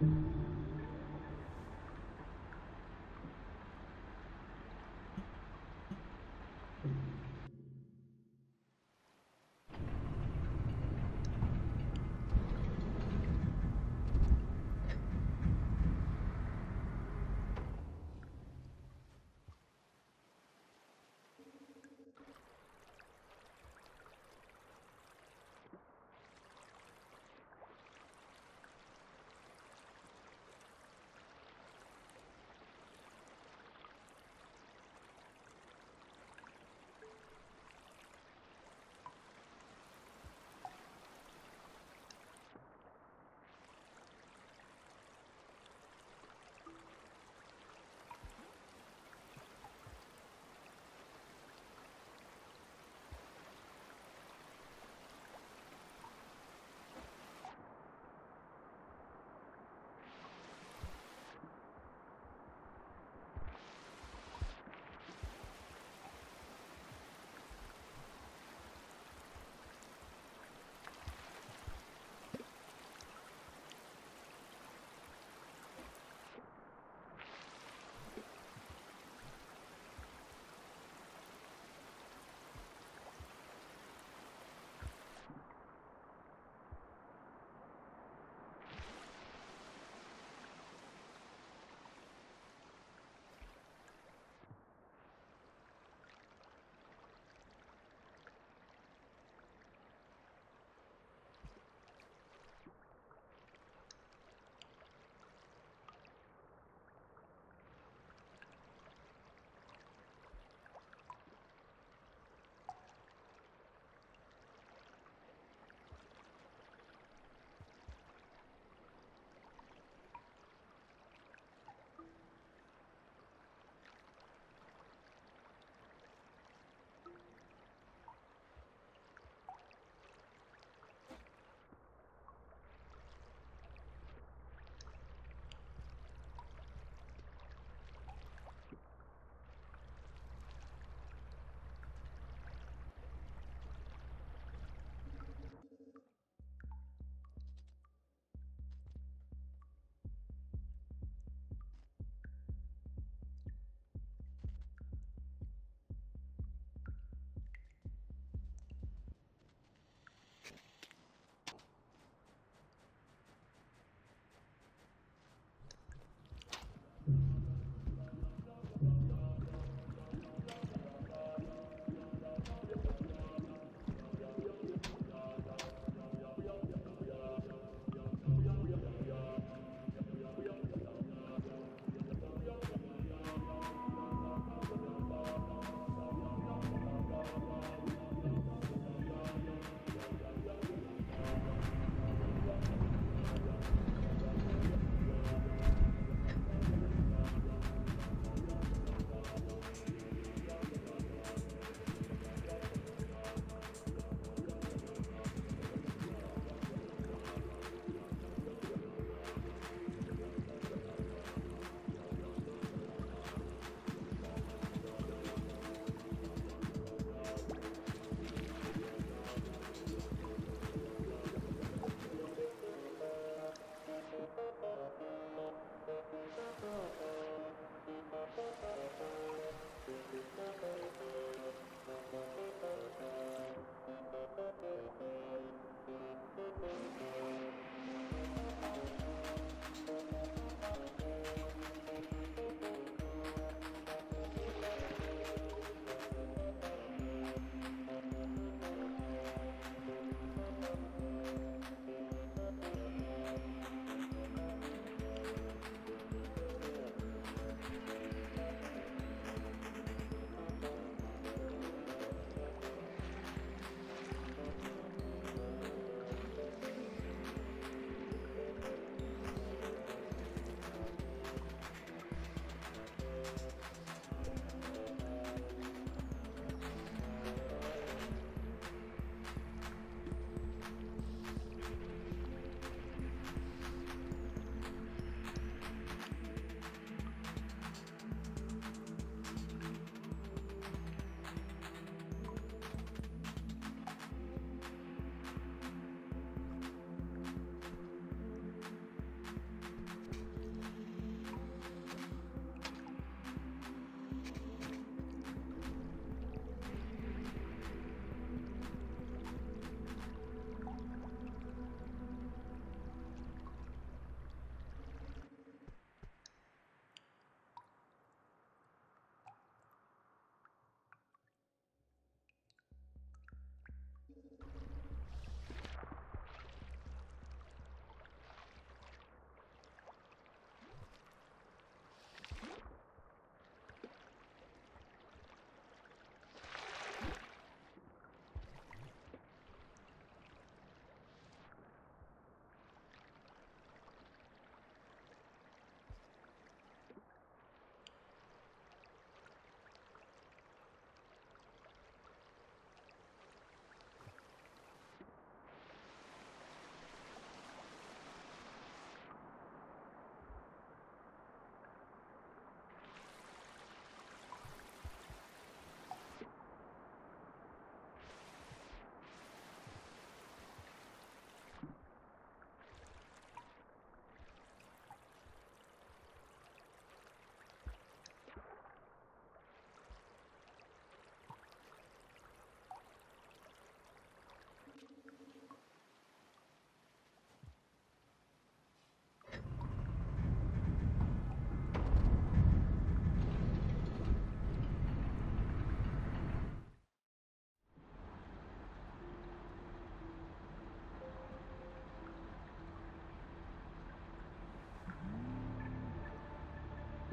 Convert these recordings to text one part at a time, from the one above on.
うん。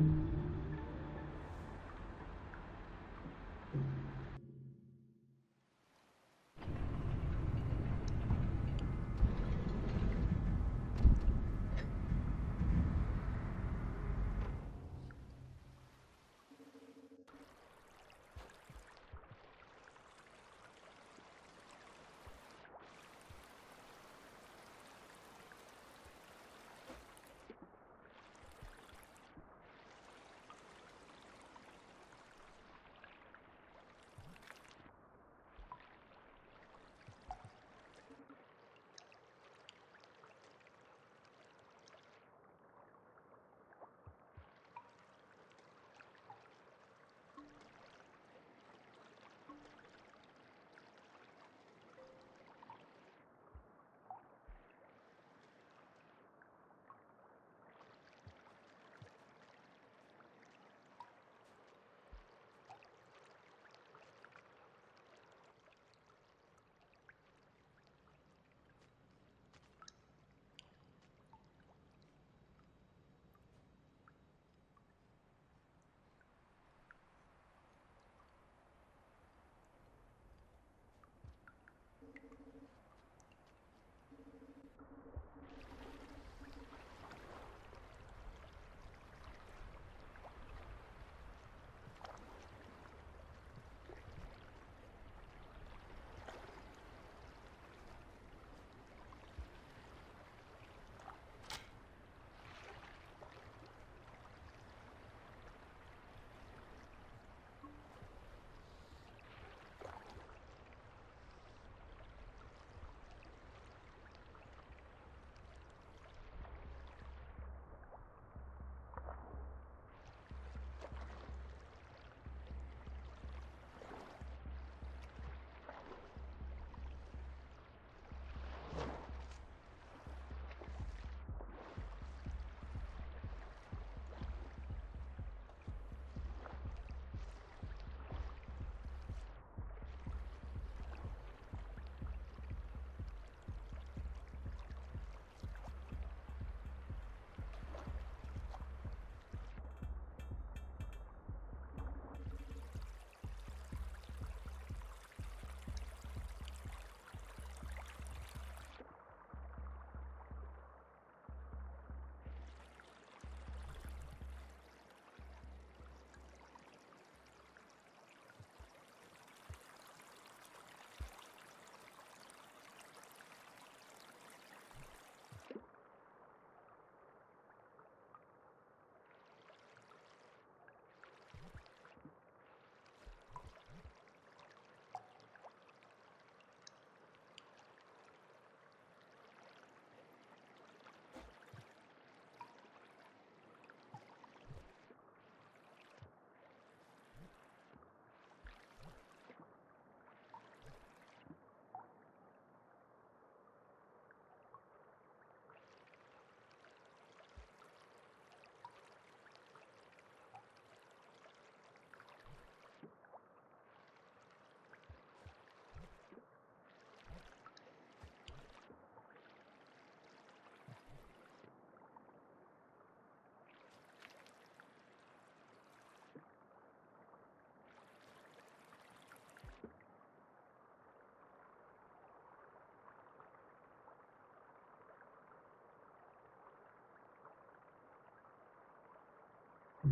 うん。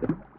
system